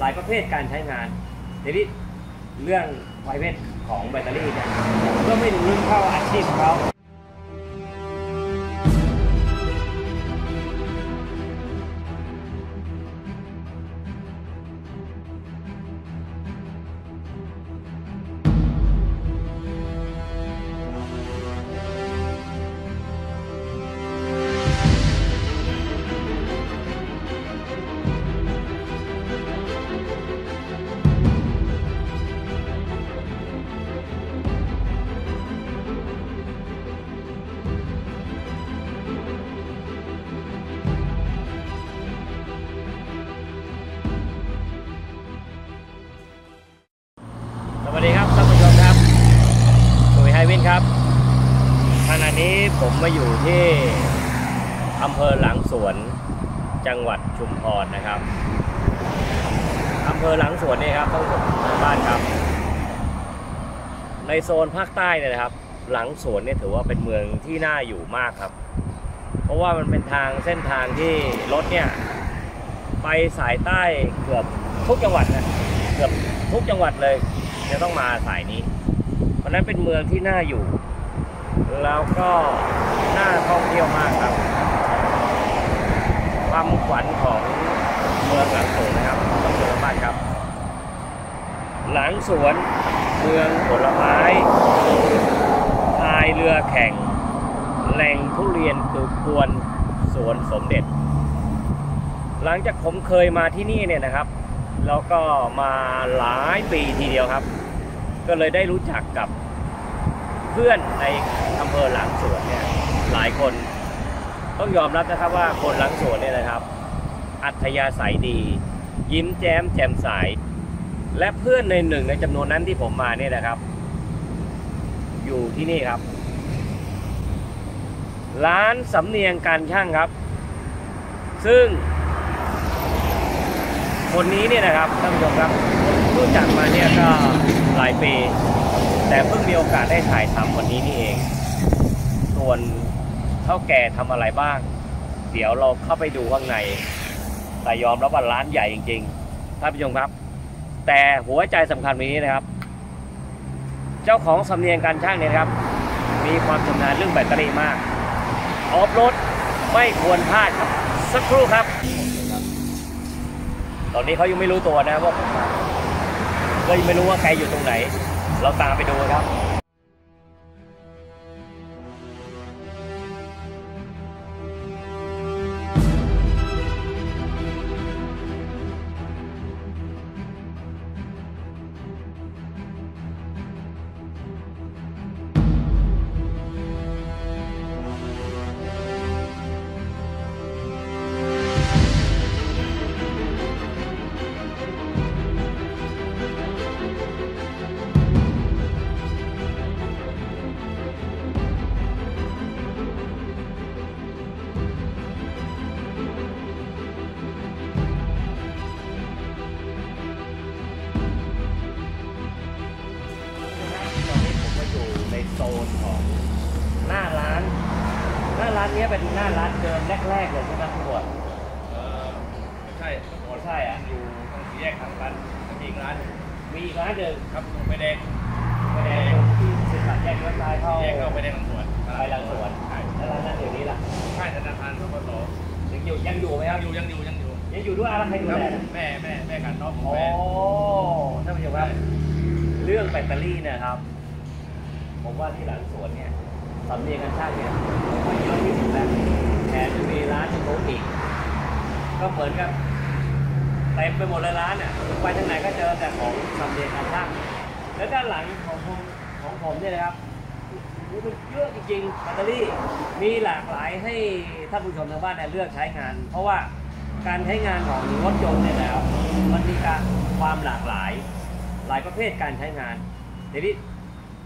หลายประเภทการใช้งานทีนี้เรื่องไวเวทของแบตเตอรี่เนี่ยก็ไม่รู้เรื่องเข้าอาชีพเขา ณะนี้ผมมาอยู่ที่อำเภอหลังสวนจังหวัดชุมพรนะครับอำเภอหลังสวนนี่ครับท่านผู้ชมทางบ้านครับ ในโซนภาคใต้เนี่ยนะครับ หลังสวนเนี่ยถือว่าเป็นเมืองที่น่าอยู่มากครับ เพราะว่ามันเป็นทางเส้นทางที่รถเนี่ยไปสายใต้เกือบทุกจังหวัดนะเกือบทุกจังหวัดเลยจะต้องมาสายนี้ เพราะนั้นเป็นเมืองที่น่าอยู่ แล้วก็น่าท่องเที่ยวมากครับ ความขวัญของเมืองหลังสวนนะครับต้องเจอบ้านครับ หลังสวนเมืองผลไม้พายเรือแข่ง แหล่งทุเรียนคือกวนสวนสมเด็จ หลังจากผมเคยมาที่นี่เนี่ยนะครับ แล้วก็มาหลายปีทีเดียวครับ ก็เลยได้รู้จักกับ เพื่อนในอำเภอหลังสวนเนี่ยหลายคนต้องยอมรับนะครับว่าคนหลังสวนเนี่ยนะครับ อัธยาศัยดี ยิ้มแย้มแจ่มใสและเพื่อนในหนึ่งในจำนวนนั้นที่ผมมาเนี่ยนะครับ อยู่ที่นี่ครับ ร้านสำเนียงการช่างครับ ซึ่ง คนนี้เนี่ยนะครับท่านผู้ชมครับรู้จักมาเนี่ยก็หลายปี แต่เพิ่งมีโอกาสได้ถ่ายทำวันนี้นี่เอง ส่วนเท่าแก่ทำอะไรบ้าง เดี๋ยวเราเข้าไปดูข้างใน แต่ยอมรับว่าร้านใหญ่จริงๆท่านผู้ชมครับ แต่หัวใจสำคัญวันนี้นะครับ เจ้าของสำเนียงการช่างเนี่ยนะครับ มีความชำนาญเรื่องแบตเตอรี่มาก ออฟรถไม่ควรพลาดครับ สักครู่ครับ ตอนนี้เขายังไม่รู้ตัวนะว่าผมมาก็ยังไม่รู้ว่าใครอยู่ตรงไหน เราตามไปดูครับ ร้านเนี้ยเป็นหน้าร้านเดิมแรกๆเลยใช่ไหมคุณบวชเออไม่ใช่หมดใช่อะอยู่ตรงสี่แยกทางกันมีอีกร้านหนึ่งมีอีกร้านหนึ่งครับตรงไฟแดงไม่ได้ที่สื่อสารแยกเลี้ยวซ้ายเข้าแยกเข้าไฟแดงหลังสวนไปหลังสวนใช่แล้วร้านนั้นเดี๋ยวนี้ล่ะใช่ธนาคารทกสยังอยู่ยังอยู่ไหมคยัรับงอยู่ยังอยู่ยังอยู่ยังอยู่ด้วยอะไรใครดูครับแลแม่แม่แม่กันน้องของโอ้แม่ท่านผู้ชมครับเรื่องแบตเตอรี่เนะครับผมว่าที่หลังสวนเนี่ย สำเนียงกันช่างเนี่ยมันเยอะที่สุดแล้วแถมจะมีร้านที่โต๊ะอีกก็เหมือนกับเต็มไปหมดเลยร้านอะไปทางไหนก็เจอแต่ของสำเนียงกันช่างแล้วด้านหลังของผมของผมเนี่ยนะครับมันเยอะจริงๆแบตเตอรี่มีหลากหลายให้ท่านผู้ชมทางบ้านเนี่ยเลือกใช้งาน เพราะว่าการใช้งานของรถยนต์เนี่ยนะครับมันมีการความหลากหลาย หลายประเภทการใช้งานทีนี้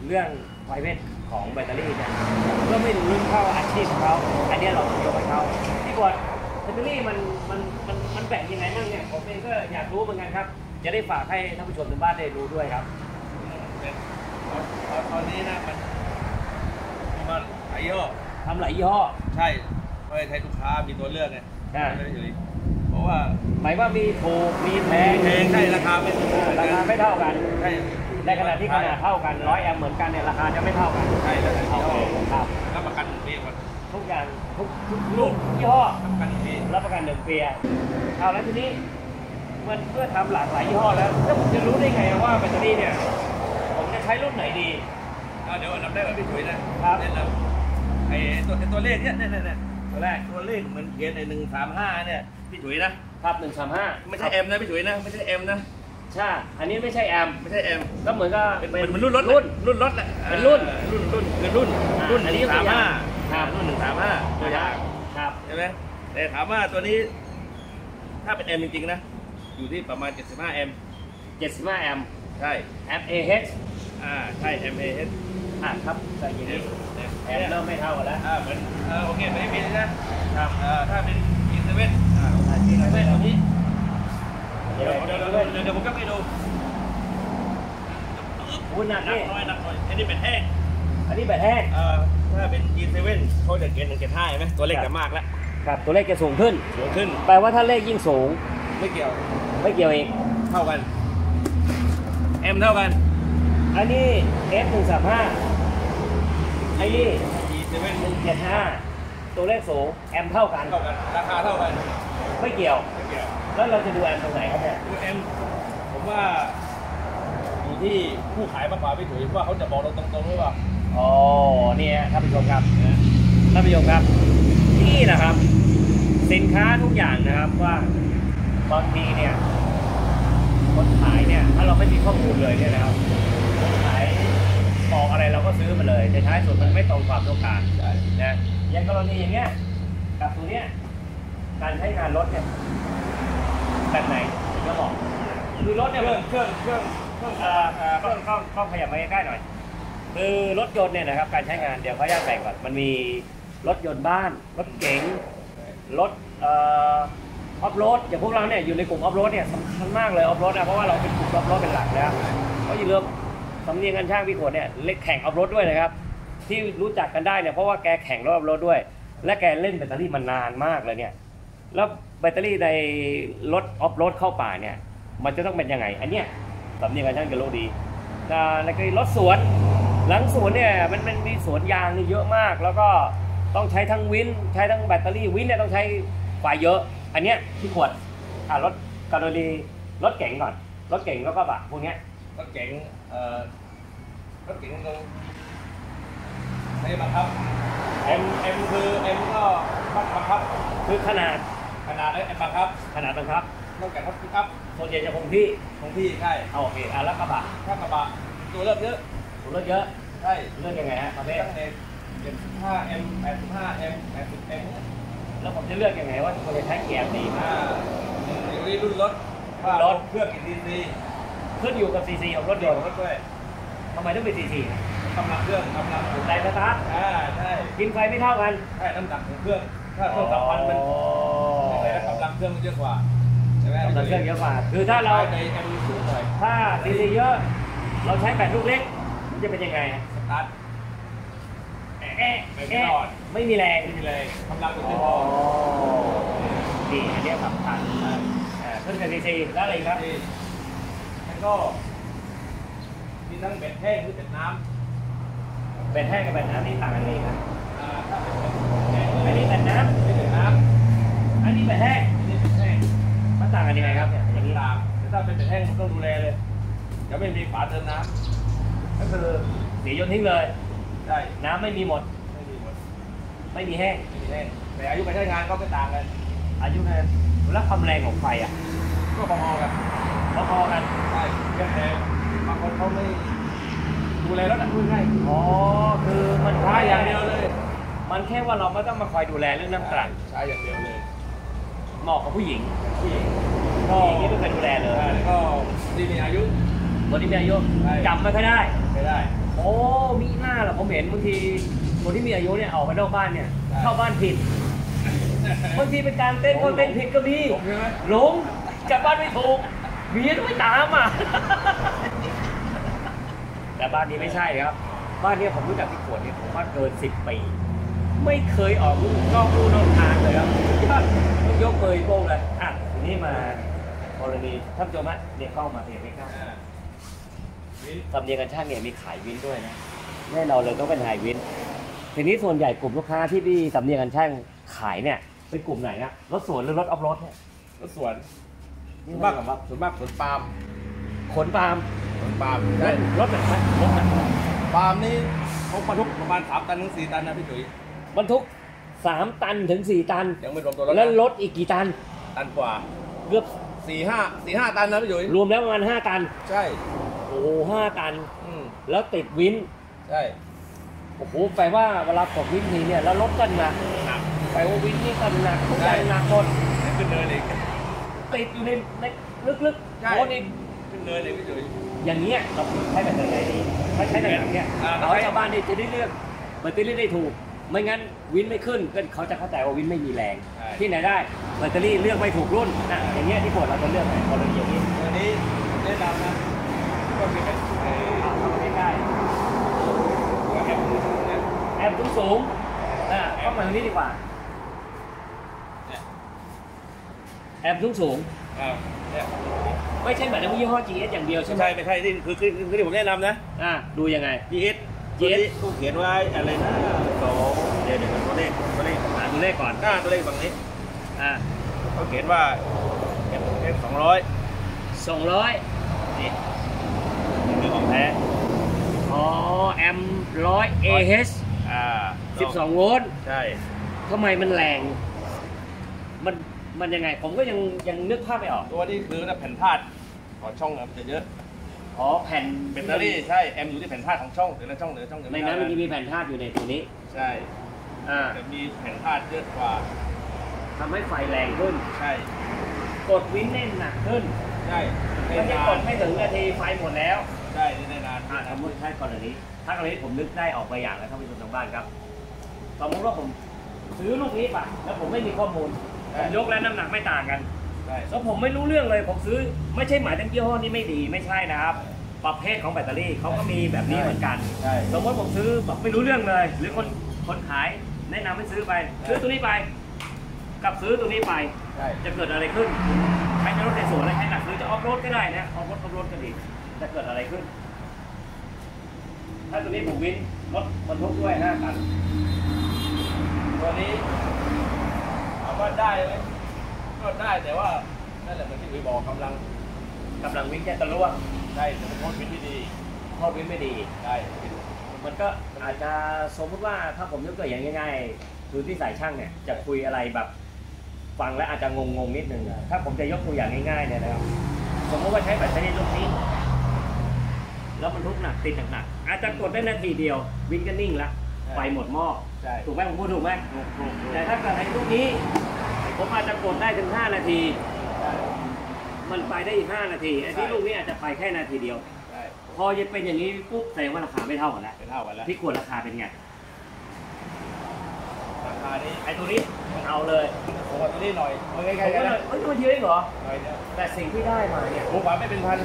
เรื่องไวเวท ของแบตเตอรี่เนี่ยผมก็ไม่รู้เรื่องเข้าอาชีพของเขาอันเนี้ยเราต้องยกให้เขาพี่บอดแบตเตอรี่มันมันมันมันแบ่งยังไงบ้างเนี่ยผมเองก็อยากรู้เหมือนกันครับ จะได้ฝากให้ท่านผู้ชมทางบ้านได้รู้ด้วยครับเป็นตอนตอนนี้นะมันมีมาหลายยี่ห้อทำหลายยี่ห้อใช่เพราะให้ลูกค้ามีตัวเลือกไงใช่ไม่ได้อยู่ดีผเพราะว่าหมายว่ามีถูกมีแพงแพงใช่ราคาไม่อ่าราคาไม่เท่ากันใช่ ในขณะที่ขนาดเท่ากันร้อยแอมป์เหมือนกันเนี่ยราคาจะไม่เท่ากันใช่แล้วแต่โอที่เคห้อครับรับประกันเรียกว่าทุกอย่างทุกทุกรุ่นยี่ห้อรับประกันปีรับประกันหนึ่งปีเอาแล้วทีนี้มันเพื่อทำหลากหลายยี่ห้อแล้วแล้วผมจะรู้ได้ไงว่าแบตเตอรี่เนี่ย ผมจะใช้รุ่นไหนดีเอาเดี๋ยวอันดับแรกก่อนพี่ถุยนะครับแนะนำไอ้ตัวไอ้ตัวเลขเนี่ยเนี่ยเนี่ยเนี่ยตัวแรกตัวเลขเหมือนเขียนในหนึ่งสามห้าเนี่ยพี่ถุยนะครับหนึ่งสามห้าไม่ใช่เอ็มนะพี่ถุยนะไม่ใช่เอ็มนะ ใช่ อันนี้ไม่ใช่แอมป์ไม่ใช่เอ็มก็เหมือนกับเป็นเหมือนรุ่นรถรุ่นรุ่นรถแหละเป็นรุ่นอ่ารุ่นรุ่นคือรุ่นอ่ารุ่นอัหนนี้นึ่งสามห้าครับรุ่นหนึ่งสามห้าตัวอย่างครับใช่ไหมแต่ถามว่าตัวนี้ ถ้าเป็น M จริงๆนะ อยู่ที่ประมาณ 75 M 75 แอมป์ใช่ แอมป์ AH อ่าใช่ M A H อะครับใส่อย่างนี้แอมป์เริ่มไม่เท่ากันแล้วอ่าเหมือนเออโอเคไม่มีนะครับเอ่อถ้าเป็นอินเซเว่นอ่าอะที่ไหนเซไม่เว่นเอาตัวนี้ เดี๋เดี๋ยยววเดี๋เดี๋ยยววเดี๋เดี๋ยยววเดี๋ยวผมก็ไปดูอู้หนักหนักนี่หน่อยหนักหน่อยอันนี้เป็นแห้งอันนี้แบบแห้งเอ่อถ้าเป็น G7 เขาจะเกณฑ์หนึ่งเกณฑ์ห้าใช่ไหมตัวเลขจะมากแล้วครับตัวเลขจะสูงขึ้นสูงขึ้น แปลว่าถ้าเลขยิ่งสูง ไม่เกี่ยว ไม่เกี่ยวเองเท่ากัน M เท่ากัน อันนี้ F 1 3 5ไอ้นี่ G7 1 7 5ตัวเลขสูงแอมป์เท่ากัน เท่ากัน ราคาเท่ากัน ไม่เกี่ยวไม่เกี่ยว แล้วเราจะดูแอมป์ตรงไหนครับเนี่ยคือ M ผมว่าอยู่ที่ผู้ขายมากกว่าพี่ถุยว่าเขาจะบอกเราตรงๆหรือเปล่าอ๋อเนี่ยท่านผู้ชมครับท่านผู้ชมครับ นี่นะครับ สินค้าทุกอย่างนะครับว่าบางทีเนี่ยคนขายเนี่ยถ้าเราไม่มีข้อมูลเลยเนี่ยนะครับคนขายบอกอะไรเราก็ซื้อมาเลยแต่ท้ายสุดมันไม่ตรงความต้องการใช่นะอย่างกรณีอย่างเงี้ยกับตัวเนี้ยการใช้งานรถเนี่ย แบบไหนก็บอกคือรถเคเนี่ยรื่มัองนเครื่องเครื่องเครื่องเอ่อเอ่อต้องต้องต้องขยับมาใกล้ๆหน่อย คือรถยนต์เนี่ยนะครับ การใช้งานเดี๋ยวเขาแยกแบ่งก่อนมันมีรถยนต์บ้าน รถเก๋งรถเอออฟโรดอย่างพวกเราเนี่ยอยู่ในกลุ่มออฟโรดเนี่ยสำคัญมากเลยออฟโรดนะเพราะว่าเราเป็นกลุ่มออฟโรดเป็นหลักแล้วเพราะอย่าลืมสำเนียงกันช่างพี่ขวดเนี่ยเล่นแข่งออฟโรดด้วยนะครับ ที่รู้จักกันได้เนี่ยเพราะว่าแกแข่งรถออฟโรดด้วย และแกเล่นแบตเตอรี่มานานมากเลยเนี่ยแล้วแบตเตอรี่ในรถออฟโรดเข้าป่าเนี่ย มันจะต้องเป็นยังไง อันเนี้ยสำเนียงกันช่างจะรู้ดีแต่ในกรณีรถสวน หลังสวนเนี่ยมันมันมีสวนยางนี่เยอะมาก แล้วก็ต้องใช้ทั้งวินใช้ทั้งแบตเตอรี่วินเนี่ยต้องใช้ไฟเยอะ อันเนี้ยที่ขวดอ่ารถกรณีรถเก๋งก่อน รถเก๋งแล้วก็บะพวกเนี้ยรถเก๋งเอ่อรถเก๋งตรงไม่บังคับ M M คือ M ก็บังคับคือขนาด ขนาดและ แอมป์บังคับ ขนาดบังคับนอกจากรถปิกอัพส่วนใหญ่จะคงที่ของพี่ใช่เอาโอเคอะแล้วกระบะถ้ากระบะตัวเลือกเยอะผมเลือกเยอะใช่เลือกยังไงฮะประเภทตั้งแต่75 M 85 M 80 M แล้วผมจะเลือกยังไงว่าควรจะใช้เกียร์สีอ่าอยู่ที่รุ่นรถว่ารถเครื่องกี่ซีซีขึ้นอยู่กับซีซีของรถยนต์เกี่ยวรถด้วยทำไมต้องเป็นซีซีกำลังเครื่องกำลังแรงสตาร์ทอ่าใช่กินไฟไม่เท่ากันใช่น้ำหนักของเครื่องถ้าเครื่องสามพันมันไม่ใช่กำลัง เครื่องมันเยอะกว่าใช่ไหมกำลังเครื่องเยอะกว่า คือถ้าเราในแอมป์สูงหน่อยถ้าซีซีเยอะ เราใช้แบตลูกเล็ก มันจะเป็นยังไงสตาร์ทแอะแอะไม่แอะรอดไม่มีแรงไม่มีแรงกำลังมันอ๋ไม่พอดีอันเนี้ยสำคัญอ่าขึ้นกับซีซีแล้วอะไรอีกครับที่แล้วก็มีทั้งเบ็ดแห้งหรือเบ็ดน้แบตแห้งกับแบตน้ำนี่ต่างกันเองนะำอ่าถ้าเป็นเบ็ดแห้งอันนี้แบตน้ไม่เบ็ดน้ำอันนี้แบตแห้ง กันยังไงครับเนี่ยอย่างนี้ตามแต่ถ้าเป็นเบ็ดแห้งมันต้องดูแลเลยจะไม่มีฝาเติมน้ก็คือสีโยนทิ้งเลยำได้น้ำไม่มีหมด ไม่มีหมด ไม่มีแห้งไม่มีแห้งแต่อายุการใช้งานก็ไม่ต่างกัน อายุนานแล้วความแรงของไฟอะ ก็พอๆกันพอๆกันใช่แค่แต่บางคนเขาไม่ดูแลรถอะพูดง่ายอ๋อคือมันใช้อย่างเดียวเลย มันแค่ว่าเราไม่ต้องมาคอยดูแลเรื่องน้ำกลั่นใช้อย่างเดียวเลยเหมาะกับผู้หญิงผู้หญิง ผู้หญิงนี่ไม่เคยดูแลเลยแล้วก็ที่มีอายุคนที่มีอายุใช่จำไม่ค่อยได้ไม่ได้ โอ้มีหน้าเหรอผมเห็นบางทีคนที่มีอายุเนี่ยออกไปนอกบ้านเนี่ยใช่เข้าบ้านผิดบางทีเป็นการเต้นคนเต้นผิดก็มีผมใช่ไหมหลงกลับบ้านไม่ถูกเมียต้องไปตามอะแต่บ้านนี้ไม่ใช่ครับ บ้านเนี้ผมรู้จักพี่ขวดเนี่ยผมว่าเกินสิบปีไม่เคยออกลูกนอกลู่นอกทางเลยครับสุดยอดต้องยกเบยโป้งเลยอะนี่มา กรณีท่านผู้ชมฮะเรียกกล้องมาเพียงไม่กล้าอ่าวินสำเนียงกันช่างเนี่ยมีขายวินด้วยนะแน่นอนเลยต้องเป็นขายวิน ทีนี้ส่วนใหญ่กลุ่มลูกค้าที่พี่สำเนียงกันช่างขายเนี่ยเป็นกลุ่มไหนอะรถสวนหรือรถออฟโรดเนี่ยรถสวนส่วนมากกับส่วนมากสวนปาล์มขนปาล์มสวนปาล์มรใช่ถรถแบบไหนรถแบบไหนปาล์มนี่เขาบรรทุกประมาณสามตันถึงสี่ตันนะพี่จุ๋ยบรรทุกสามตันถึงสี่ตันยังไม่รวมตัวรถแล้วนะรถอีกกี่ตันตันกว่าเกือบ สี่ห้าสี่ห้าตันนะพี่จุ๋ยรวมแล้วประมาณห้าตัน ใช่ โอ้โหห้าตัน อืมแล้วติดวิน ใช่ โอ้โหแปลว่าเวลากดวินทีเนี่ยแล้วรถก็หนักหนักแปลว่าวินนี่ก็หนักทุกอย่างหนักหมดขึ้นเนินอีกติดอยู่ในในลึกๆใช่ โอ้นี่ขึ้นเนินเลยพี่จุ๋ยอย่างเงี้ยเราใช้แบบไหนดีถ้าใช้หนักๆเนี่ยอ่าเอาให้ชาวบ้านได้จะได้เลือกแบตเตอรี่ได้ถูก ไม่งั้นวินไม่ขึ้นก็เขาจะเข้าใจว่าวินไม่มีแรง ใช่ ที่ไหนได้แบตเตอรี่เลือกไม่ถูกรุ่นนะอย่างเงี้ยที่ปวดเราจะเลือกไหนกรณีอย่างนี้วันนี้แนะนำนะก็คือเป็นเอ่ออ่าทำง่ายตัวแอปเนี่ยๆแอมสูงสูงๆอ่าเข้ามาตรงนี้ดีกว่า เนี่ยแอมสูงสูง อ่าเนี่ยๆไม่ใช่แบบยี่ห้อ GS อย่างเดียวใช่ไม่ไหมใช่ไม่ใช่ที่คือคือคือที่ผมแนะนำนะ อ่าดูยังไง GS GS เขาเขียนไว้อะไรนะสองเดี๋ยวเดี๋ยวตัวเลขตัวเลขอ่าดูเลขก่อนหน้าตัวเลขฝั่งนี้อ่าเขาเขียนว่า FF สองร้อยสองร้อยนี่นี่คือของแท้อ๋อแอมป์ร้อย AH อ่า12โวลต์ใช่ทำไมมันแรง มันมันยังไง ผมก็ยังยังนึกภาพไม่ออก ตัวนี้คือแผ่นธาตุของช่องอะมันจะเยอะ อ๋อแผ่นแบตเตอรี่ใช่แอมป์อยู่ที่แผ่นธาตุของช่องแต่ละช่องแต่ละช่องแต่ละในนั้นมันจะมีแผ่นธาตุอยู่ในตัวนี้ ใช่อ่าจะมีแผ่นธาตุเยอะกว่าทำให้ไฟแรงขึ้น ใช่ กดวินเน่นหนักขึ้น ใช่ได้ไม่ใช่นากดนไม่ถึงนาทีไฟหมดแล้วใช่ได้นานอ่าสมมติใช้กรณีถ้ากรณีผมนึกได้ออกไปอย่างแล้วท่านผู้ชมทางบ้านครับสมมติว่าผมซื้อลูกนี้ไปแล้วผมไม่มีข้อมูลผมยกแล้วน้ำหนักไม่ต่างกัน ใช่แล้วผมไม่รู้เรื่องเลยผมซื้อไม่ใช่หมายถึงยี่ห้อนี้ไม่ดีไม่ใช่นะครับ ประเภทของแบตเตอรี่เขาก็มีแบบนี้เหมือนกันใช่ สมมติผมซื้อแบบไม่รู้เรื่องเลย หรือคนคนขายแนะนำให้ซื้อไป ซื้อตัวนี้ไป กับซื้อตัวนี้ไป ใช่ จะเกิดอะไรขึ้นใช้ในรถในสวนอะไรใช้หนักหรือจะออฟโรดก็ได้นะออฟโรดออฟโรดก็ดีจะเกิดอะไรขึ้น ถ้าตัวนี้ผมวินรถบรรทุกด้วยห้าตันตัวนี้ถามว่าได้ไหม ก็ได้แต่ว่านั่นแหละเหมือนที่คุยบอกกำลังกำลังวิ่งแค่ตะลุ่วได้แต่เป็นโค้ดเป็นที่ดีข้อวินไม่ดีได้มันก็อาจจะสมมติว่าถ้าผมยกตัวอย่างง่ายๆคือที่สายช่างเนี่ยจะคุยอะไรแบบฟังแล้วอาจจะงงๆนิดนึงอะถ้าผมจะยกตัวอย่างง่ายๆเนี่ยนะครับ สมมติว่าใช้แบตเตอรี่ลูกนี้ แล้วมันทุกหนักติดหนักๆอาจจะกดได้นาทีเดียว วินก็นิ่งละไฟหมดหม้อใช่ถูกไหมผมพูดถูกไหมถูกถูกถูกแต่ถ้าเกิดในลูกนี้ ผมอาจจะกดได้ถึง 5 นาทีใช่มันไปได้อีก 5 นาทีไอ้ที่ใช่ลูกนี้อาจจะไปแค่นาทีเดียวใช่พอจะเป็นอย่างนี้ปุ๊บแสดงว่าราคาไม่เท่ากันแล้วเป็นเท่ากันแล้วที่ควรราคาเป็นไงราคานี้ไอ้ตัวนี้เอาเลยผมว่าตัวนี้หน่อยเอาผง่ายมๆก็กันเลนะยเอ้ยมันเยอะเองเหรอหน่อยเดียวแต่สิ่งที่ได้มาเนี่ยถูกกว่าไม่เป็นพัน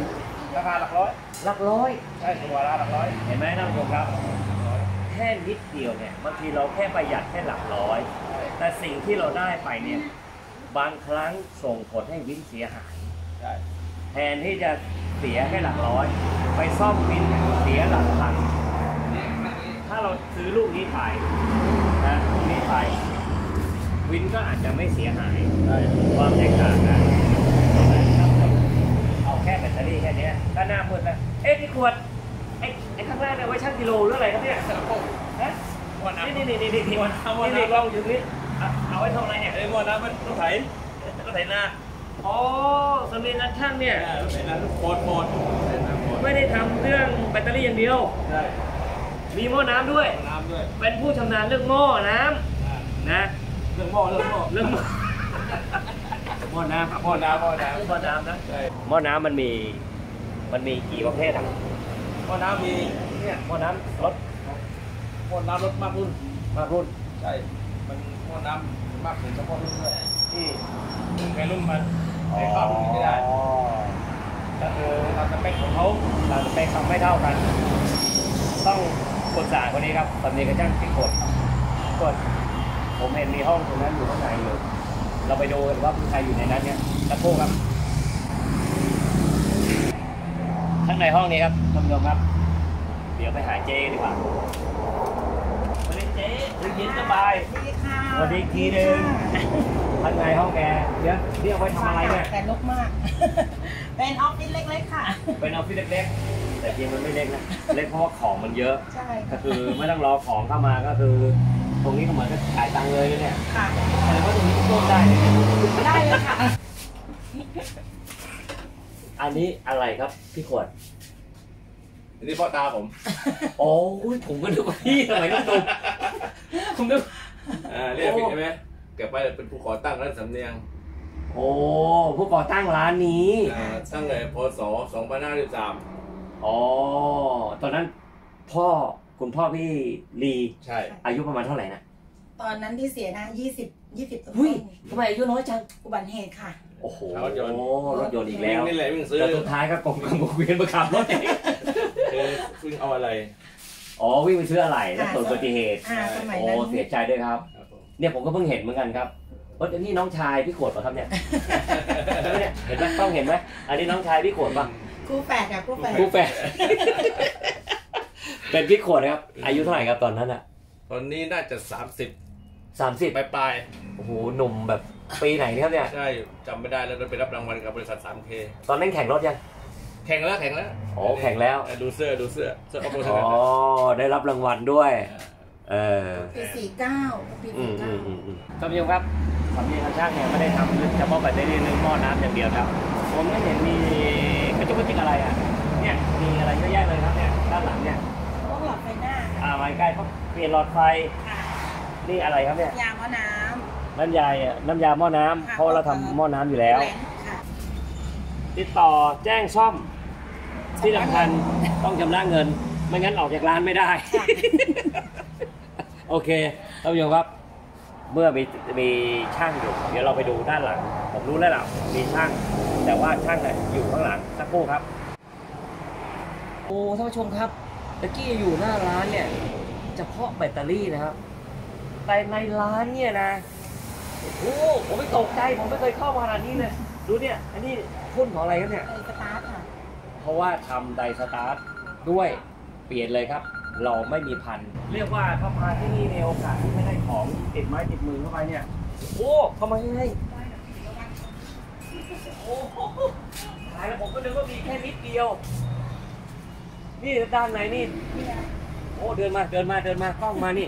ราคาหลักร้อยหลักร้อยใช่ถูกกว่าราคาหลักร้อยเห็นไหมท่านผู้ชมครับแค่นิดเดียวเนี่ยบางทีเราแค่ประหยัดแค่หลักร้อยใช่แต่สิ่งที่เราได้ไปเนี่ย บางครั้งส่งผลให้วินเสียหาย ใช่แทนที่จะเสียแค่หลักร้อย ไปซ่อมวินเสียหลักพันถ้าเราซื้อลูกนี้ไปนะลูกนี้ไปวินก็อาจจะไม่เสียหายใช่ความแตกต่างนะเอาแค่แบตเตอรี่แค่เนี้ยก็หน้ามืดแล้วเอ๊ะที่ขวดไอ้ไอ้ข้างล่างเนี่ยไว้ชั่งกิโลหรืออะไรครับเนี่ยฮะวันน้ำนี่นี่นี่นี่นี่วันเอาวันนี่น้ำนี่กล้องอยู่นี่อะ เอาไว้เท่าไหร่เนี่ยไอ้หมอน้ำมันต้องไถต้องไถนาอ๋อสำเร็จนักช่างเนี่ยต้องไถนาโคตรโคตรไถนาโคตรไม่ได้ทำเรื่องแบตเตอรี่อย่างเดียวใช่มีหม้อน้ำด้วยน้ำด้วย เป็นผู้ชำนาญเรื่องหม้อน้อ่าำนะ เรื่องหม้อเรื่องหม้อเรื่องหม้อหม้อน้ำครับหม้อน้ำหม้อน้หม้อน้ำนะำใช่หม้อน้ำมันมี มันมีกี่ประเภทอะหม้อน้ำมีเนี่ยหม้อน้ำรถหม้อน้ำรถมากรุ่นมากรุ่นใช่ มันหม้อน้ำมากถึงเฉพาะรุ่นด้วยที่รุ่นใครรุ่นมันใครเข้ารุ่นนี้ไม่ได้อ๋อก็คือตามสเปคของเขาตางสเปคทำไม่เท่ากัน ต้องปรึกษาคนนี้ครับตำเนียงกระช่างที่กดกด ผมเห็นมีห้องตรงนั้นอยู่ข้างในอยู่เราไปดูว่ามีใครอยู่ในนั้นเนี่ยตะโพกครับ ข้างในห้องนี้ครับท่านผู้ชมครับ เดี๋ยวไปหาเจดีกว่าสวัสดีเจเย็นสบาย สวัสดีค่ะสวัสดีอีกทีหนึ่งข้างในห้องแกเดี๋ยวเรียกไว้ทำอะไรเนี่ย แต่ลกมาก เป็นออฟฟิศเล็กๆค่ะ เป็นออฟฟิศเล็กๆ แต่จริงมันไม่เล็กนะ เล็กเพราะว่าของมันเยอะ ใช่ก็ค่ะคือไม่ต้องรอของเข้ามาก็คือ ตรงนี้ก็เหมือนกับจ่ายตังค์เลยนะเนี่ยค่ะ แต่ว่าตรงนี้ร่วมได้เลยเนี่ยได้เลยค่ะ อันนี้อะไรครับพี่ขวดอันนี้พ่อตาผม โอ้ยผมก็นึกว่าพี่ทำไมต้องตรงผมนึก อ่าเรียกผิดใช่ไหมเก็บไปเป็นผู้ก่อตั้งร้านสำเนียงโอ้ผู้ก่อตั้งร้านนี้อ่าตั้งแต่พศ2553อ๋อตอนนั้นพ่อคุณพ่อพี่ลีใช่ อายุประมาณเท่าไหร่นะตอนนั้นที่เสียนะยี่สิบยี่สิบต้นหุ้ยทำไมอายุน้อยจัง อุบัติเหตุค่ะ โอ้โหรถยนต์ รถยนต์อีกแล้วนี่แหละวิ่งซื้อแต่สุดท้ายก็กงกงเวียนมาขับรถเอง คือวิ่งเอาอะไร อ๋อวิ่งไปซื้ออะไรแล้วเกิดอุบัติเหตุอ่าสมัยโอ้นั้นเสียใจด้วยครับ ครับผมเนี่ยผมก็เพิ่งเห็นเหมือนกันครับเอออันนี้น้องชายพี่ขวดป่ะครับเนี่ยใช่ไหมเนี่ยเห็นไหมต้องเห็นไหมอันนี้น้องชายพี่ขวดป่ะคู่แฝดค่ะคู่แฝดคู่แฝดเป็นพี่ขวดนะครับ อายุเท่าไหร่ครับตอนนั้นอะตอนนี้น่าจะ 30สามสิบปลายโอ้โหหนุ่มแบบปีไหนเนี่ยครับเนี่ย ๆใช่จำไม่ได้แล้วเราไปรับรางวัลกับบริษัท 3K ตอนนั้นแข่งรถยัง แข่งแล้วแข่งแล้วอ๋อแข่งแล้วดูเสื้อดูเสื้อเสื้อเอาโปรอ๋อได้รับรางวัลด้วยเออปีสี่เก้าปีอืสี่มอืเก้ามอืมอืมท่านผู้ชมครับสำเนียงการช่างเนี่ยไม่ได้ทำเฉพาะแบตเตอรี่เรื่องหม้อน้ำอย่างเดียวครับ ผมไม่เห็นมีกระจุกกระจิกอะไรอะเนี่ยมีอะไรเยอะแยะเลยครับเนี่ยด้านหลังเนี่ยพวกหลอดไฟหน้าอ่าไม้ใกล้เขาเปลี่ยนหลอดไฟค่ะนี่อะไรครับเนี่ยยางมะน้น้ำยาอะน้ำยาหม้อน้ำำค่ะเพราะเราทำหม้อน้ำอยู่แล้วแหนค่ะติดต่อแจ้งซ่อม ที่สำคัญต้องชำระเงิน ไม่งั้นออกจากร้านไม่ได้ค่ะโอเคท่านผู้ชมครับ เมื่อมีมีช่างอยู่ เดี๋ยวเราไปดูด้านหลัง ผมรู้แล้วล่ะมีช่าง แต่ว่าช่างเนี่ยอยู่ข้างหลังสักครู่ครับ โอ้ท่านผู้ชมครับตะกี้อยู่หน้าร้านเนี่ยเฉพาะแบตเตอรี่นะครับ แต่ในร้านเนี่ยนะโอ้โหผมไม่ตกใจผมไม่เคยเข้ามาขนาดนี้เลยดูเนี่ย อันนี้ทุ่นของอะไรครับเนี่ยเลยสตาร์ทค่ะ เพราะว่าทำไดสตาร์ทด้วยเปลี่ยนเลยครับ เราไม่มีพัน เรียกว่าเข้ามาที่นี่ในโอกาสที่ไม่ได้ของติดไม้ติดมือเข้าไปเนี่ย โอ้เข้ามายังไงโอ้โหตายแล้วผมก็นึกว่ามีแค่นิดเดียว นี่ด้านในนี่ โอ้เดินมาเดินมาเดินมากล้องมานี่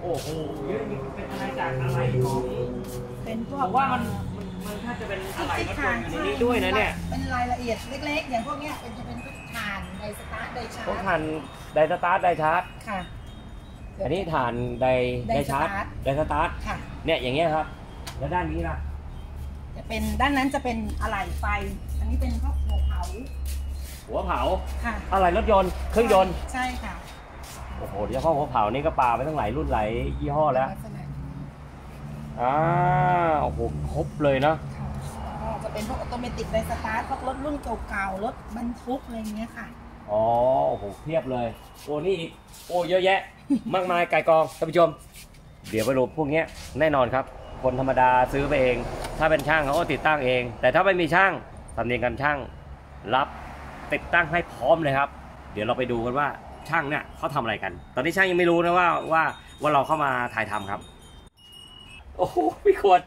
โอ้โหนี่เป็นอะไรจากอะไรของเป็นพวผกมว่ามัน มันมันถ้าจะเป็นอะไรรถยนต์อยู่ในนี้ด้วยนะเนี่ย เป็นรายละเอียดเล็กๆ อย่างพวกเนี้ยเป็นจะเป็นพวกฐานไดสตาร์ทไดชาร์จต้องฐานไดสตาร์ทไดชาร์จค่ะ อันนี้ฐานไดไดไดชาร์จสตาร์ทไดสตาร์ทค่ะ เนี่ยอย่างเงี้ยครับ แล้วด้านนี้ล่ะ จะเป็นด้านนั้นจะเป็นอะไหล่ไฟ อันนี้เป็นพวกหัวเผา หัวเผา ค่ะ อะไรรถยนต์ เครื่องยนต์ ใช่ค่ะ โอ้โหเดี๋ยวห้องหัวเผานี่ก็ปาไปตั้งหลายรุ่นหลายยี่ห้อแล้วลักษณะ อ่าโอ้โหครบเลยเนาะค่ะก็จะเป็นพวกออโตเมติกไดสตาร์ทพวกรถรุ่นเก่าๆรถบรรทุกอะไรอย่างเงี้ยค่ะ อ๋อโอ้โหเพียบเลย โอ้นี่อีกโอ้เยอะแยะ มากมายไก่กองท่านผู้ชม เดี๋ยวไปดูพวกเนี้ยแน่นอนครับ คนธรรมดาซื้อไปเอง ถ้าเป็นช่างเขาก็ติดตั้งเอง แต่ถ้าไม่มีช่างสำเนียงการช่าง รับติดตั้งให้พร้อมเลยครับ เดี๋ยวเราไปดูกันว่าช่างเนี่ยเขาทำอะไรกัน ตอนนี้ช่างยังไม่รู้นะว่าว่าว่าเราเข้ามาถ่ายทำครับ โอ้โหพี่ขวด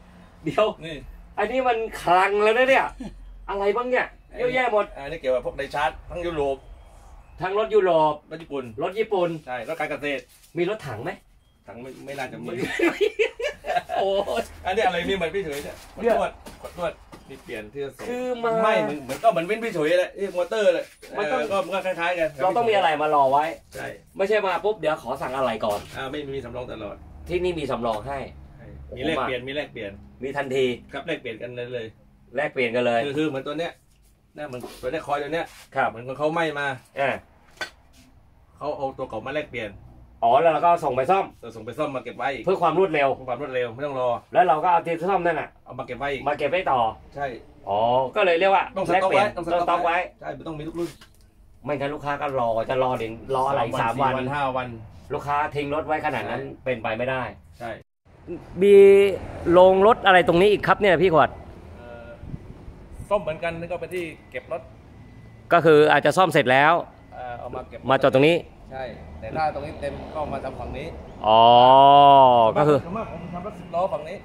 เดี๋ยว นี่อันนี้มันคลังแล้วนะเนี่ย อะไรบ้างเนี่ยเยอะแยะหมด อันนี้เกี่ยวกับพวกไดชาร์จทั้งยุโรปทั้งรถยุโรปรถญี่ปุ่นรถญี่ปุ่นใช่รถการเกษตรมีรถถังไหมทั้งไม่ไม่น่าจะมีโอ้ยอันนี้อะไรนี่เหมือนพี่เฉยเนี่ยขอเนี่ยโทษขอโทษนี่เปลี่ยนที่จะส่งคือมาไม่เหมือนเหมือนก็เหมือนวินพี่เฉยเลยเอ้ยมอเตอร์เลยมันต้องเก็มันก็คล้ายๆกันเราต้องมีอะไรมารอไว้ใช่ไม่ใช่มาปุ๊บเดี๋ยวขอสั่งอะไรก่อนอ่าไม่มีสำรองตลอดที่นี่มีสำรองให้ใช่โอ้โห มีแลกมาเปลี่ยนมีแลกเปลี่ยนมีทันทีครับแลกเปลี่ยนกันเลยเลยแลกเปลี่ยนกันเลยคือคือเหมือนตัวเนี้ยเนี่ยเหมือนตัวเนี้ยคอยตัวเนี้ยครับเหมือนเขาไหม้มาอ่าเขาเอาตัวเก่ามาแลกเปลี่ยนอ๋อแล้วเราก็ส่งไปซ่อมเราส่งไปซ่อมมาเก็บไว้อีกเพื่อความรวดเร็วเพื่อความรวดเร็วไม่ต้องรอ แล้วเราก็เอาที่ซ่อมนั่นน่ะเอามาเก็บไว้อีกมาเก็บไว้ต่อ ใช่อ๋อก็เลยเรียกว่าต้องสแลกต็อกเปลี่ยไว้นต้องต้องสต็อกไว้ใช่ไม่ต้องมีทุกรุ่นไม่งั้นลูกค้าก็รอจะรอถึงรออะไรอีกสามวันสี่ห้าวัน ลูกค้าทิ้งรถไว้ขนาดนั้นใช่เป็นไปไม่ได้ ใช่ มีโรงรถอะไรตรงนี้อีกครับเนี่ยพี่ขวดเอ่อส้มเหมือนกันนี่ก็เป็นที่เก็บรถก็คืออาจจะซ่อมเสร็จแล้วเอ่อเอามาเก็บมาจอดตรงนี้ ใช่ แต่ถ้าตรงนี้เต็มก็มาทำฝั่งนี้อ๋อก็คือส่วนมากผมทำรถสิบล้อฝั่งนี้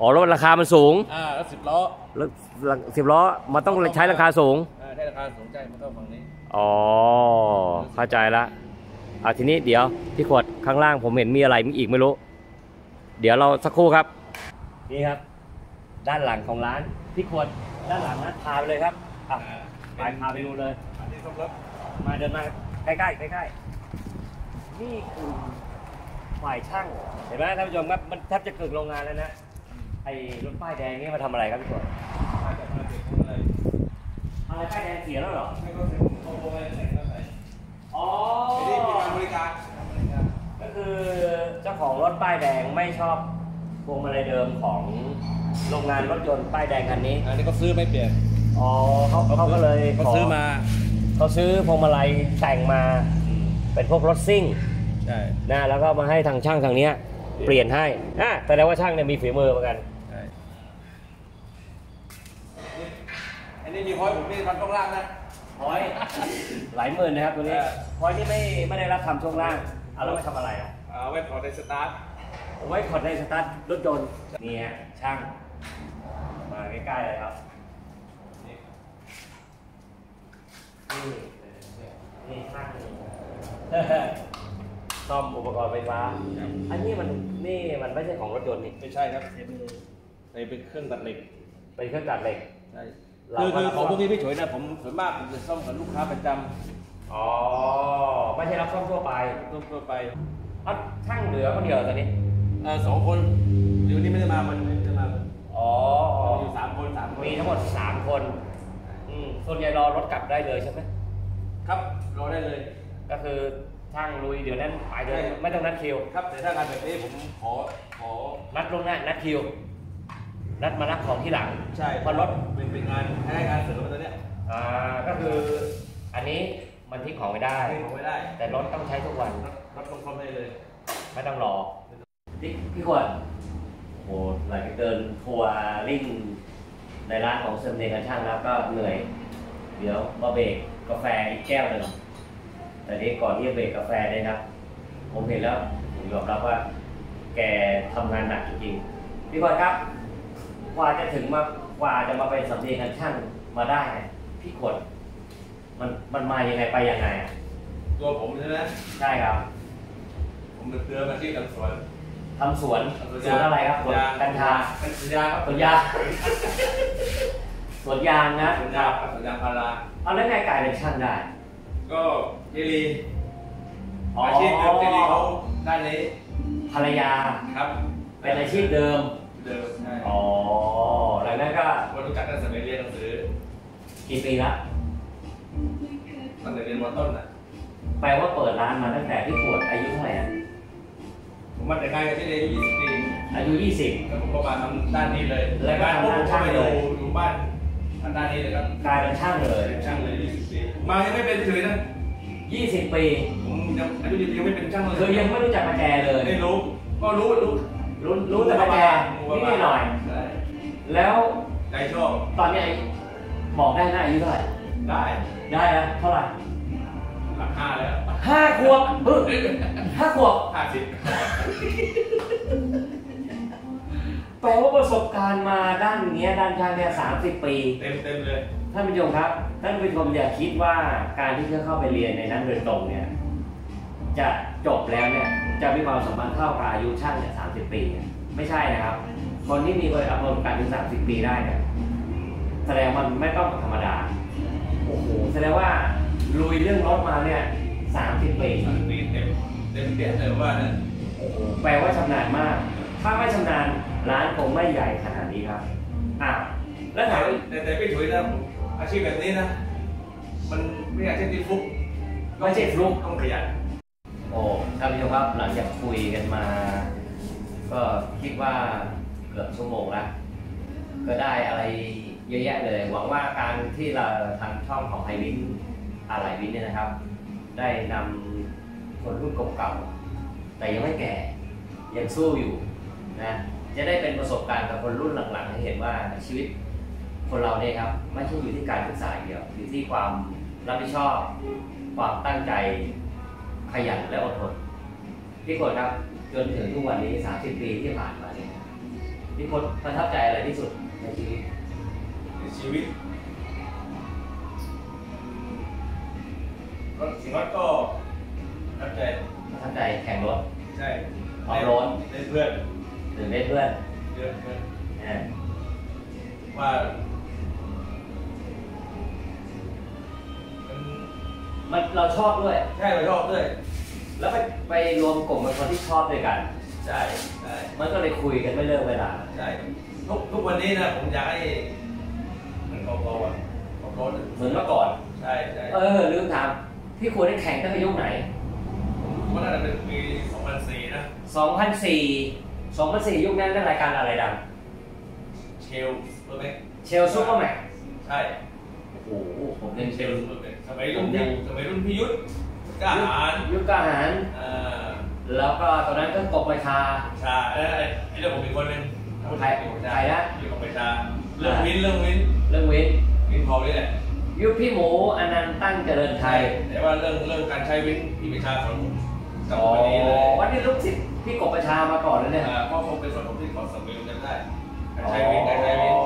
อ๋อรถราคามันสูงอ่ารถสิบล้อรถสิบล้อมันต้องใช้ราคาสูงอ่าได้ราคาสูงใจมันก็ฝั่งนี้อ๋อเข้าใจละอะทีนี้เดี๋ยวพี่ขวดข้างล่างผมเห็นมีอะไรอีกไม่รู้ เดี๋ยวเราสักครู่ครับ นี่ครับ ด้านหลังของร้านพี่ขวดด้านหลังนะพาไปเลยครับอะอ่าไปพาไปดูเลยอันนี้ซ่อมรถมาเดินมาใกล้ๆใกล้ๆนี่คือฝ่ายช่างเห็นไหมท่านผู้ชมครับมันแทบจะเกิดโรงงานแล้วนะไอ้รถป้ายแดงนี่มาทำอะไรครับพี่ขวดมาจากมาเก็บของอะไรอะไรป้ายแดงเสียแล้วเหรอให้เขาเซ็นเขาโปรอะไรแต่งก็ใส่อ๋อทีนี้มีการบริการบริการก็ คือเจ้าของรถป้ายแดงไม่ชอบพวงมาลัยเดิมของโรงงานรถยนต์ป้ายแดงคันนี้ อันนี้ก็ซื้อไม่เปลี่ยน อ๋อเขาเขาก็เลยเขาขซื้อมา เขาซื้อพวงมาลัยแต่งมา เป็นพวกรถซิ่ง ใช่นะแล้วก็มาให้ทางช่างทางเนี้ย เปลี่ยนให้อะแต่ได้ว่าช่างเนี่ยมีฝีมือเหมือนกันใช่นี่อันนี้มีพอยผมนี่มันต้องล่างนะพอยหลายหมื่นนะครับตัวนี้เออพอยนี่ไม่ไม่ได้รับทำช่วงล่าง เอาแล้วไปทำอะไรอะเอาไว้ถอดในสตาร์ทเอาไว้ถอดในสตาร์ทรถยนต์นี่ฮะช่าง มาใกล้ๆเลยครับนี่นี่นี่ช่างซ่อมอุปกรณ์ไฟฟ้า อันนี้มันนี่มันไม่ใช่ของรถยนต์นี่ไม่ใช่ครับนี่เป็นเครื่องตัดเหล็ก เป็นเครื่องตัดเหล็กใช่เราคือก็คือรับของพวกนี้พี่ฉวยนะผมส่วนมากผมจะซ่อมกับลูกค้าประจ อ๋อ ไม่ใช่รับซ่อมทั่วไปำทั่วๆไปเอ้าช่างเหลือคนเดียวตอนนี้ เออสองคนเดี๋ยวนี้ไม่ได้มามันไม่ได้มาอ๋ออยู่สามคนสามคนมีทั้งหมด3คนอืมส่วนใหญ่รอรถกลับได้เลยใช่ไหมครับรอได้เลย ก็คือช่างลุยเดี๋ยวนั้นไปเลยใช่ ไม่ต้องนัดคิว ครับแต่ถ้างานแบบนี้ผมขอขอ นัดลวงหน้านัดคิว นัดมารับของที่หลังใช่เพราะรถเป็นเป็นงานให้งานเสริมมาตัวเนี้ยอ่าก็คืออันนี้ มันทิ้งของไม่ได้ให้ผมไม่ได้ แต่รถต้องใช้ทุกวัน รับรับตรงคอมได้เลย ไม่ต้องรอ พี่พี่ขวดโอ้โหหลังจากเดินทัวร์ลิ่งในร้านของเซมเดกันช่างแล้วก็เหนื่อย เดี๋ยวมาเบรกกาแฟอีกแก้วหนึ่งแต่นี้ก่อนที่จะเบรกกาแฟเนี่ยครับผมเห็นแล้วผมยอมรับว่า แกทำงานหนักจริงๆพี่ขวดครับกว่าจะถึงมากว่าจะมาเป็นสำเนียงกันช่างมาได้เนี่ยพี่ขวด มันมันมายังไงไปยังไงอะตัวผมใช่ไหมใช่ครับผมเป็นเตือนมาที่ทำสวน ทำสวนสวนอะไรครับสวนกัญชาเป็นสวนยางครับสวนยาง สวนยางนะสวนยางครับสวนยางพาราเอาแล้วไงกลายเป็นช่างได้ก็เจลีอาชีพเดิมเจลีเขาด้านนี้ภรรยาครับเป็นอาชีพเดิมเดิมใช่อ๋อหลังนั้นก็วันรู้จักตั้งแต่สมัยเรียนหนังสือกี่ปีละ ตั้งแต่เรียนมต้นอะแปลว่าเปิดร้านมาตั้งแต่ที่ปวดอายุเท่าไหร่อะผมมาแต่งงานกับที่เรียนอายุ20ปีอายุ 20 แล้วผมก็มาทำด้านนี้เลยแล้วก็บ้านพวกผมทำด้านช่างก็ไปเลดูยอยู่บ้านทำด้านนี้เลยครับกลายเป็นช่างเลย เป็นช่างเลย20ปีมายังไม่เป็นเฉยนะ20 ปีผมยังอายุยังไม่เป็นช่างเลยคือยังไม่รู้จักประแจเลย ไม่รู้ก็รู้รู้รู้รู้แต่ประแจนิดหน่อย ใช่แล้วใจชอบตอนนี้บอกได้หน้าอายุเท่าไหร่ ได้ได้แล้วเท่าไหร่หลักห้าแล้วห้าขวบเออห้าขวบห้าสิบแปลว่าประสบการณ์มาด้านเนี้ยด้านช่างเนี่ยสามสิบปี เต็มเต็มเลยท่านผู้ชมครับท่านผู้ชมอย่าคิดว่าการที่จะเข้าไปเรียนในนั้นโดยตรงเนี่ยจะจบแล้วเนี่ยจะมีความสัมพันธ์เท่ากับอายุช่างเนี่ยสามสิบปีเนี่ยไม่ใช่นะครับ คนที่มีประสบการณ์ถึงสามสิบปีได้เนี่ยแสดงมันไม่ต้องธรรมดาโอ้โหแสดงว่าลุยเรื่องรถมาเนี่ยสามสิบปีสามสิบปีเต็มเต็มเตี้ยเลยว่านะโอ้โหแปลว่าชำนาญมาก ถ้าไม่ชำนาญร้านคงไม่ใหญ่ขนาดนี้ครับอะแล้วถามว่าแต่แต่พี่ถุยนะอาชีพแบบนี้นะ มันไม่อาชีพที่ฟุกไม่ใช่ฟลุกต้องขยันโอ้ท่านผู้ชมครับหลังจากคุยกันมา ก็คิดว่าเกือบชั่วโมงแล้วก็ได้อะไร เยอะแยะเลย หวังว่าการที่เราทางช่องของไฮวินอะไรวินเนี่ยนะครับ ได้นำคนรุ่นเก่าๆแต่ยังไม่แก่ยังสู้อยู่นะจะได้เป็นประสบการณ์กับคนรุ่นหลังๆให้เห็นว่าชีวิตคนเราเนี่ยครับไม่ใช่อยู่ที่การศึกษายเดียวอยู่ที่ความรับผิดชอบ ความตั้งใจขยันและอดทนพี่กดครับจนถึงทุกวันนี้ 30 ปีที่ผ่านมาเนี่ยพี่กดประทับใจอะไรที่สุดในชีวิต ในชีวิตรถสิงห์ก็ทับใจประทับใจแข่งรถใช่ออฟโรดได้เพื่อนหรือได้เพื่อนเพื่อนเพื่อนนะว่ามันมันเราชอบด้วย ใช่เราชอบด้วย แล้วไปไปรวมกลุ่มกับคนที่ชอบด้วยกัน ใช่ใช่มันก็เลยคุยกันไม่เลิกเวลา ใช่ทุกทุกวันนี้นะผมอยากให้เหมือน ของเราอะของรถเหมือนเมื่อก่อน ใช่ใช่เออลืมถามพี่ควรได้แข่งตั้งแต่ยุคไหนผมว่าน่าจะเป็นปี2004นะ2004 2004 ยุคนั้นเล่นรายการอะไรดัง เชลรู้ไหมเชลซูเปอร์แมนใช่โอ้โหผมเป็เป็นนเชเชลลซูเปอร์แมนสมัยรุ่นพี่สมัยรุ่นพี่ยุทธกล้าหาญยุคกล้าหารอ่าแล้วก็ตอนนั้นก็กบประชาใช่ไอ้ไอ้ไอ้เรื่องผมอีกคนหนึงใครใครนะอยู่กับประชา เรื่องวินเรื่องวินเรื่องวินวินพอนี่แหละยุคพี่หมูอนันต์ตั้งเจริญชัยแต่ว่าเรื่องเรื่องการใช้วินพี่ประชาสอนผมจำอ๋อวันนี้เลยวันนี้ลูกศิษย์พี่กบประชามาก่อนแล้วเนี่ยอ่าเพราะผมเป็นสอนผมที่ขอสมิลจำได้การใช้วินการใช้วินอ๋อ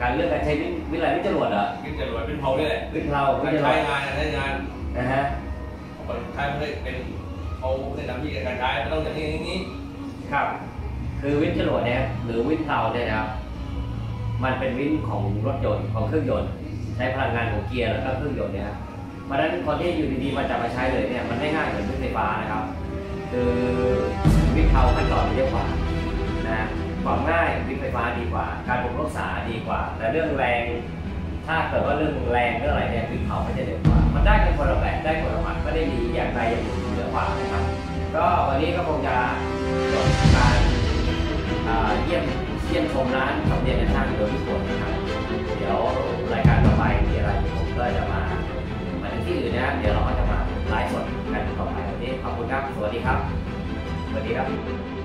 การเรื่องการใช้วินวิไลวิจรวดเหรอวินจะรวยวินพอนี่แหละวินเราวิการจรวใช้ดงานการใช้งานนะฮะคนใช้ไม่ได้เป็นเขาได้นำที่การใช้ไม่ต้องอย่างนี้อย่างนี้ครับ คือวินจรวดเนี่ยหรือวินเราเนี่ยนะครับ มันเป็นวินของรถยนต์ของเครื่องยนต์ ใช้พลังงานของเกียร์แล้วก็เครื่องยนต์เนี่ยครับเพราะฉะนั้นคนที่อยู่ดีๆมาจับมาใช้เลยเนี่ยมันไม่ง่ายเหมือนวินไฟฟ้านะครับ คือวินเทาขั้นตอนมันเยอะกว่านะความง่ายวินไฟฟ้าดีกว่า การบำรุงรักษาดีกว่าแต่เรื่องแรง ถ้าเกิดว่าเรื่องแรงเรื่องอะไรเนี่ยวินเทามันจะเร็วกว่า มันได้กันคนละแบบได้คนละหมัดไม่ได้ดีอย่างใดอย่างหนึ่งเหนือกว่านะครับ ก็วันนี้ก็คงจะจบการเยี่ยม เยี่ยมชมร้านสำเนียงในทางโดยทุกคนนะครับ เดี๋ยวรายการต่อไปมีอะไรผมก็จะมามาถึงที่อื่นนะครับเดี๋ยวเราก็จะมาไลฟ์สดกันต่อไปวันนี้ขอบคุณครับ สวัสดีครับ สวัสดีครับ